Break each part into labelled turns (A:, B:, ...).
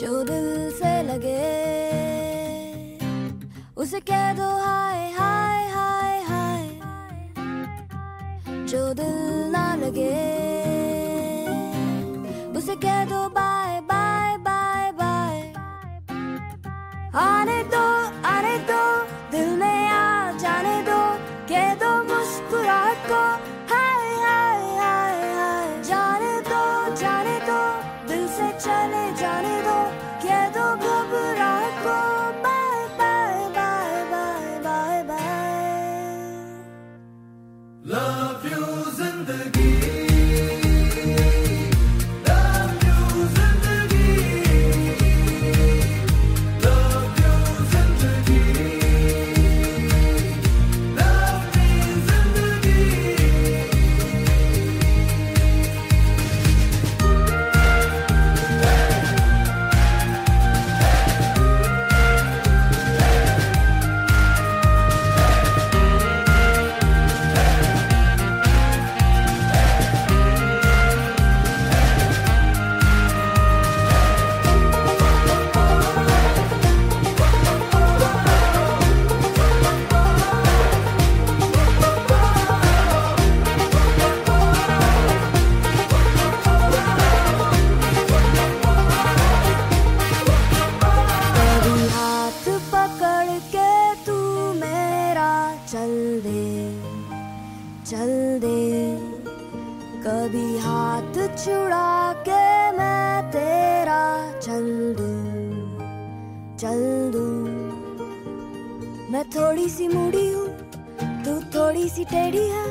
A: जो दिल से लगे けどはいはいはいはいちょうどならげぶせけどバイバイバイバイあれとあれとでね Love you. चल दे चल दे। कभी हाथ छुड़ा के मैं तेरा चल दूँ चल दूँ। मैं थोड़ी सी मूडी हूँ, तू थोड़ी सी टेढ़ी है।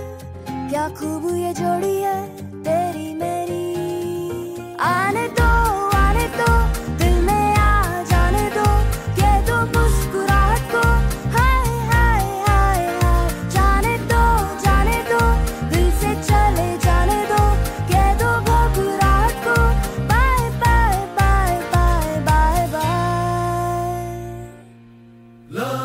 A: क्या खूब ये जोड़ी है तेरी मेरी? आने दो love